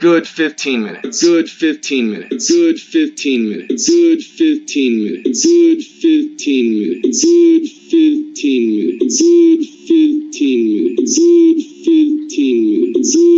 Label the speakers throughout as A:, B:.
A: good 15 minutes. Good 15 minutes. Good 15 minutes. Good 15 minutes. Good 15 minutes. Good 15 minutes. Good 15 minutes. Good 15 minutes. Good 15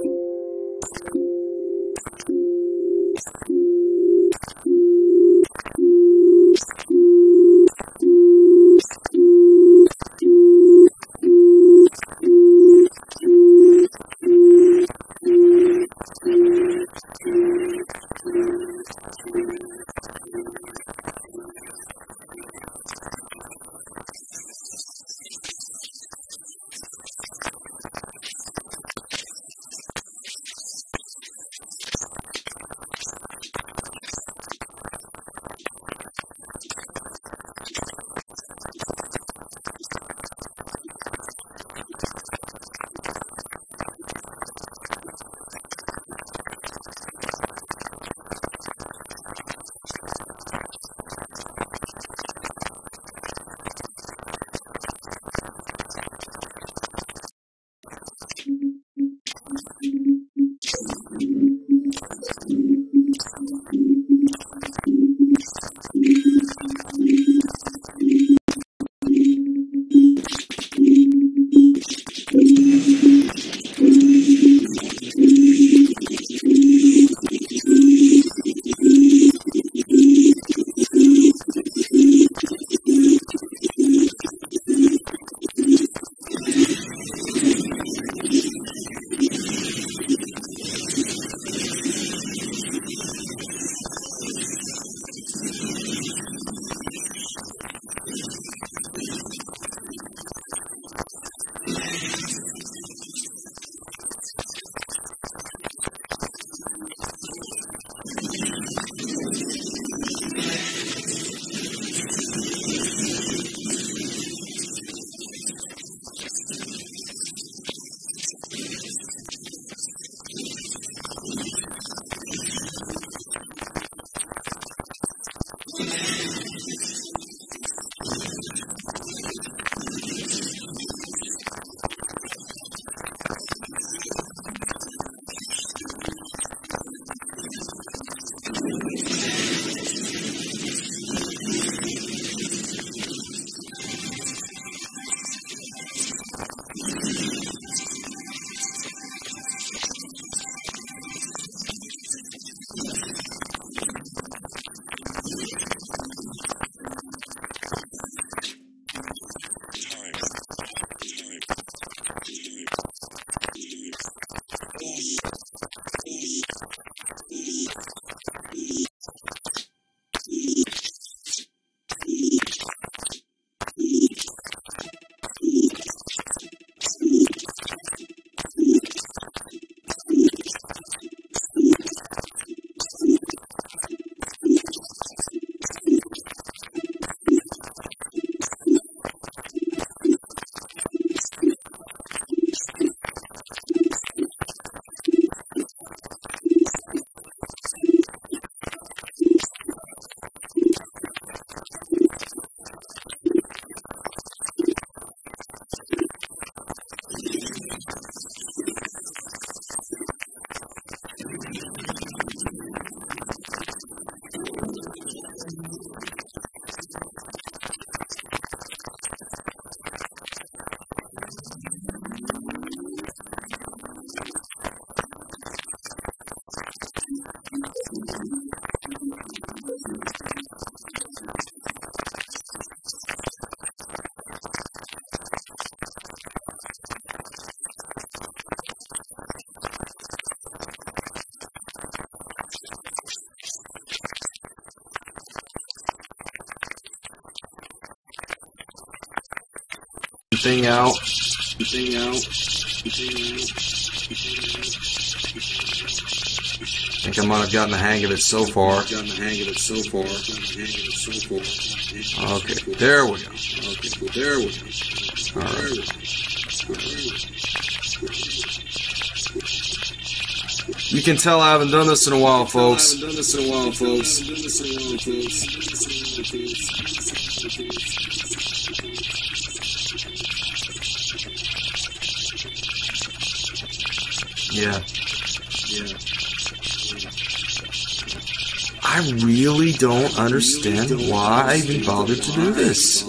A: Thank you.
B: Thing out.
A: Thing out.
B: I think I might have gotten the hang of it so far.
A: Gotten the hang of it so far. The.
B: Okay, there we go.
A: Okay, there we go.
B: All right. You can tell I haven't done this in a while, folks.
A: I haven't done this in a while, folks.
B: Yeah. I really don't understand why I even bothered to do this.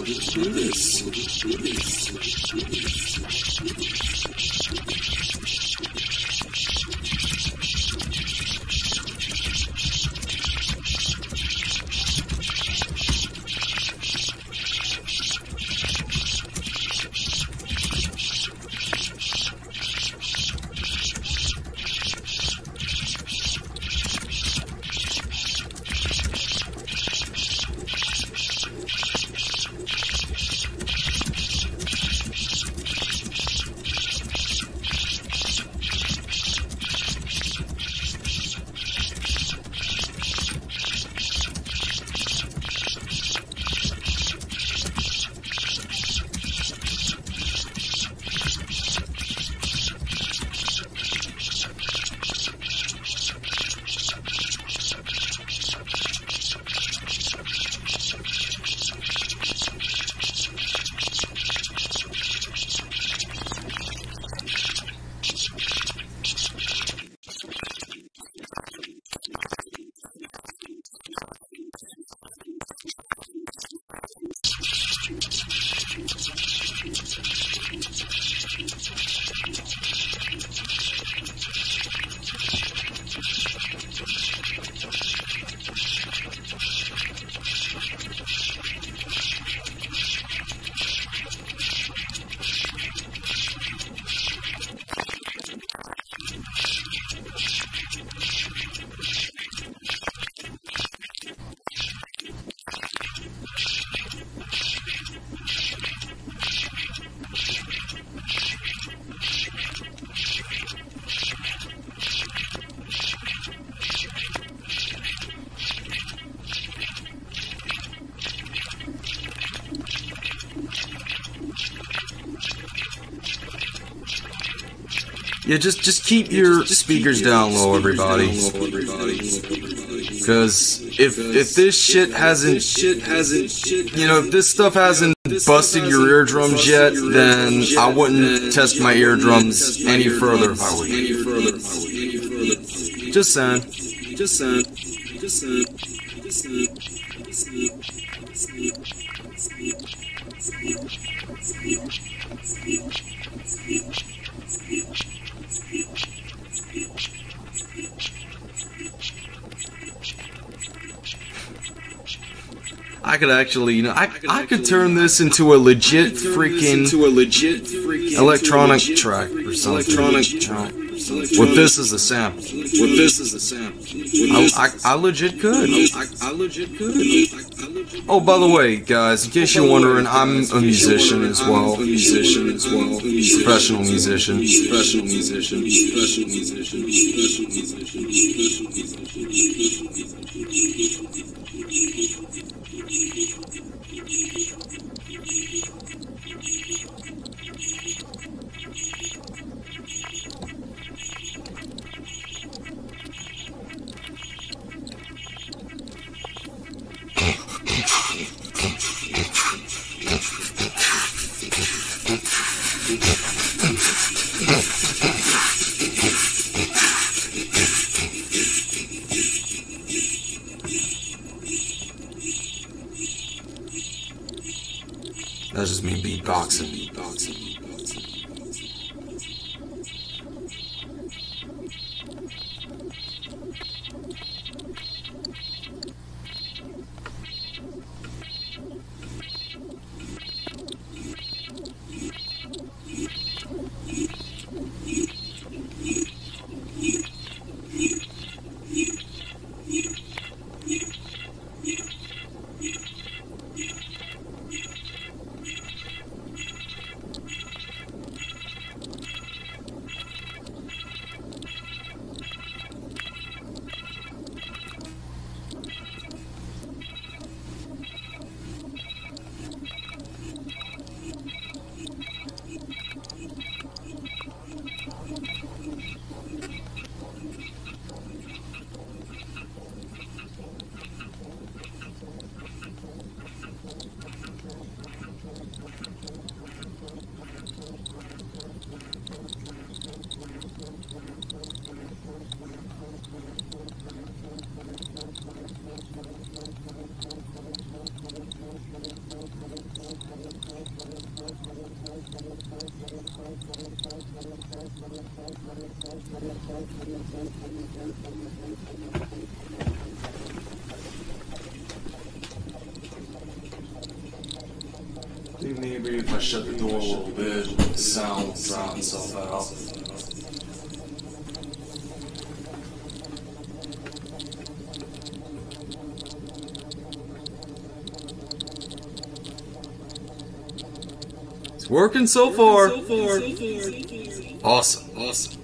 B: Yeah, just just keep your speakers down low, everybody. Because if if this shit hasn't
A: Shit hasn't.
B: You know if this stuff hasn't busted your eardrums yet, then I wouldn't test my eardrums any further if I were
A: Any further. if I were you. Any further.
B: Just saying.
A: Just saying. Just saying.
B: I could actually, you know, I I could turn uh, this into a legit freaking
A: Into a legit freaking
B: electronic track or something.
A: Electronic
B: track.
A: With
B: With this as a sample.
A: With this as a sample.
B: I. I, I legit could.
A: I, I legit could. I, I legit.
B: Oh, by the way, guys, in case you're wondering, I'm a musician as well.
A: Musician as well.
B: Professional musician.
A: Professional musician. Professional musician. Professional musician. Professional musician.
B: Maybe if I shut the door a little bit, the sound will drown itself out. Working so far. Working so far. Awesome. Awesome.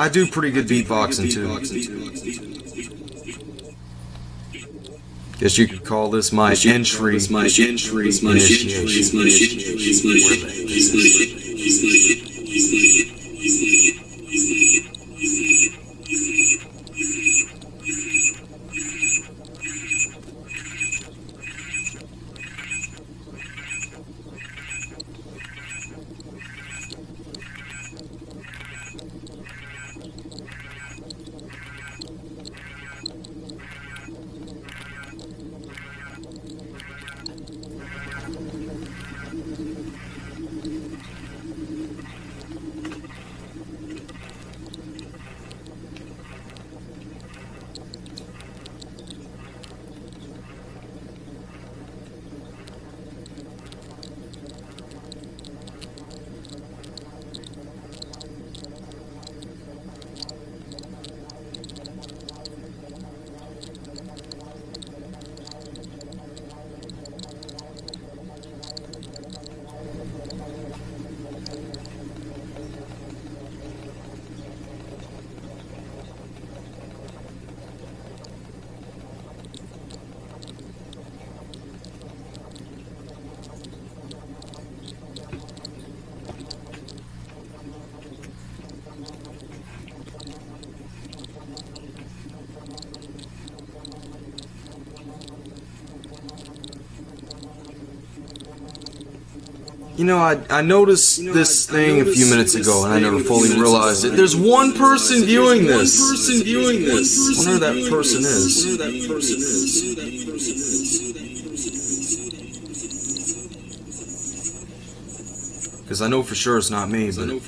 B: I do pretty good beatboxing too. Guess you could call this my entry, my entry, my You know, I, I noticed you know, this I, thing a few minutes ago, and I never fully realized it. There's one person viewing this. One person viewing this. Wonder who that person is. Wonder who that person is. Because I know for sure it's not me, but it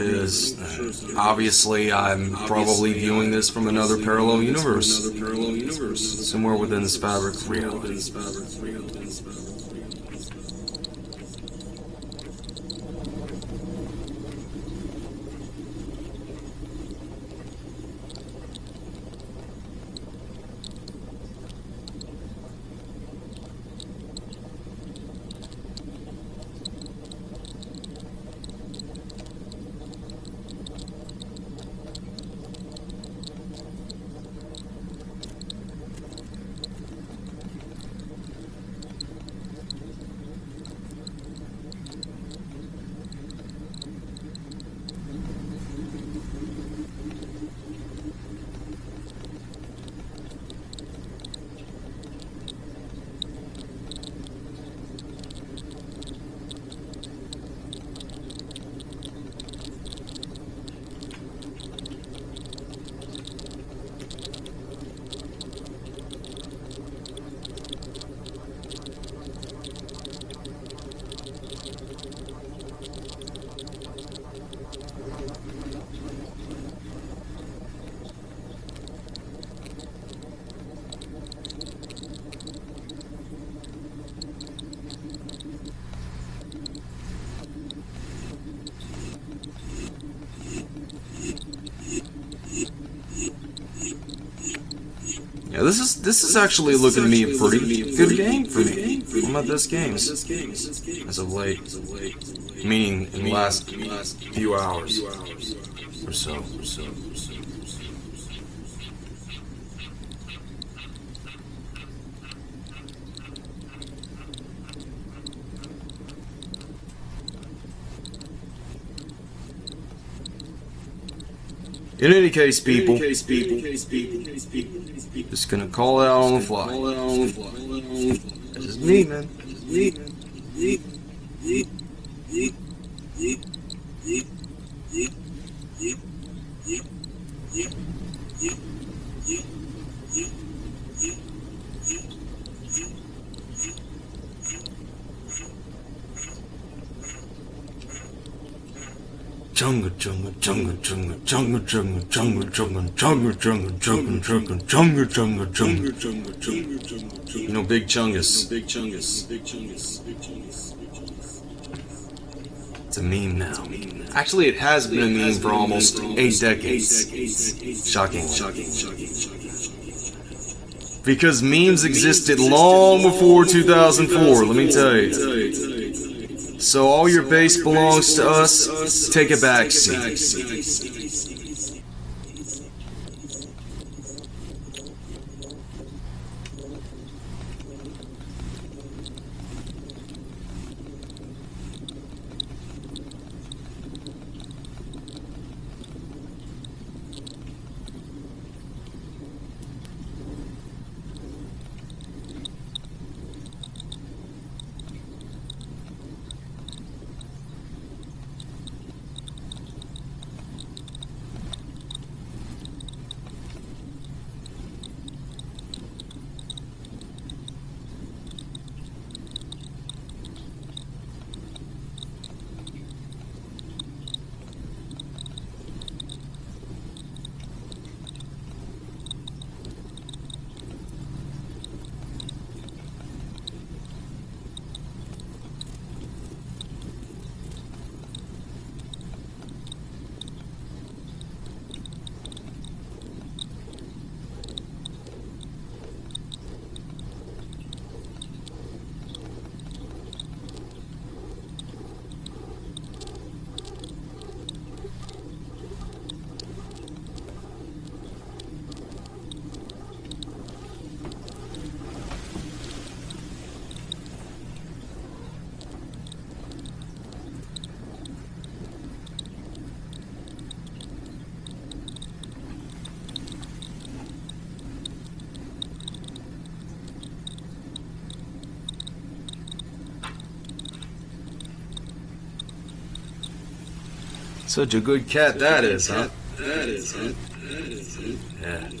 B: is. Uh, obviously, I'm probably viewing this from another parallel universe, somewhere within this fabric reality. This is this is actually looking to be a pretty good game for me. I'm at this game? As of late, meaning in the last few hours. or so. Or so. In any case, people, just gonna call it out on the fly. That's just me, man. Jungle, jungle, jungle, jungle, jungle, jungle, jungle, jungle, jungle, jungle, jungle, jungle, jungle, jungle, jungle, jungle, jungle, You know, Big Chungus. Big Chungus. Big Chungus. Big Chungus. It's a meme now. Actually, it has been a meme for almost eight decades. Shocking. Shocking. Shocking. Because memes existed long before 2004, let me tell you. So all your base belongs to us. Take a back seat. Such a good cat that is, huh? That is, huh? Yeah.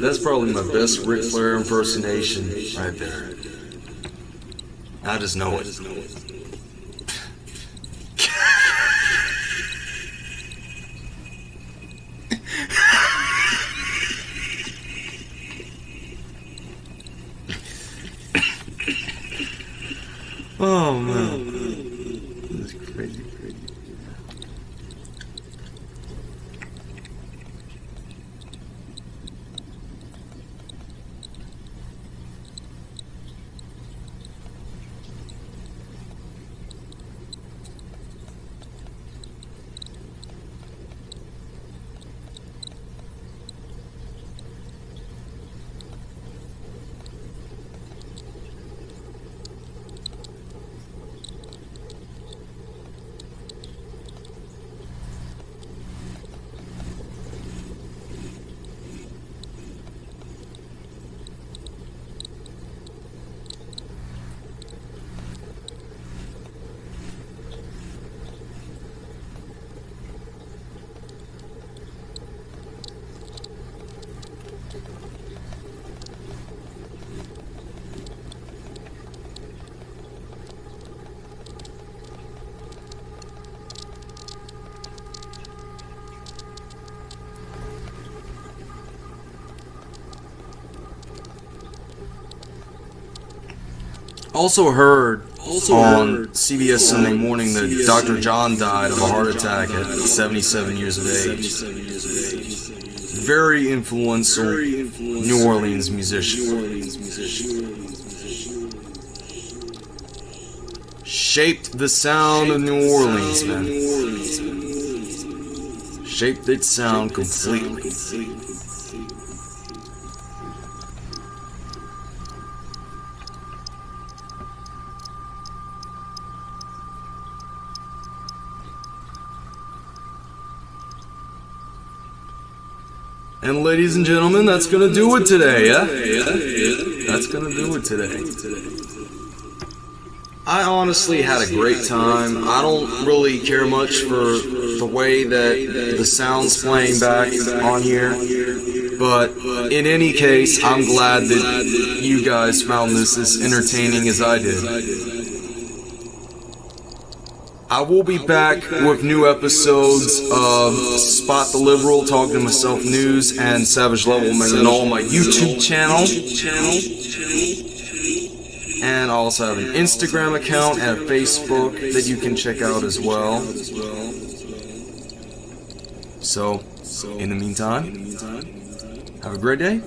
B: That's probably my best Ric Flair impersonation right there. I just know it. oh man, that's crazy, crazy. Also heard on CBS Sunday Morning that Dr. John died of a heart attack at 77 years of age. Very influential New Orleans musician. Shaped the sound of New Orleans, man. Shaped its sound completely. And ladies and gentlemen, that's gonna do it today, yeah? That's gonna do it today. I honestly had a great time. I don't really care much for the way that the sound's playing back on here. But in any case, I'm glad that you guys found this as entertaining as I did. I will be back with new episodes of Spot the Liberal, Talking to Myself News, and Savage Level Man and all my YouTube channel. And I also have an Instagram account and a Facebook that you can check out as well. So, in the meantime, have a great day.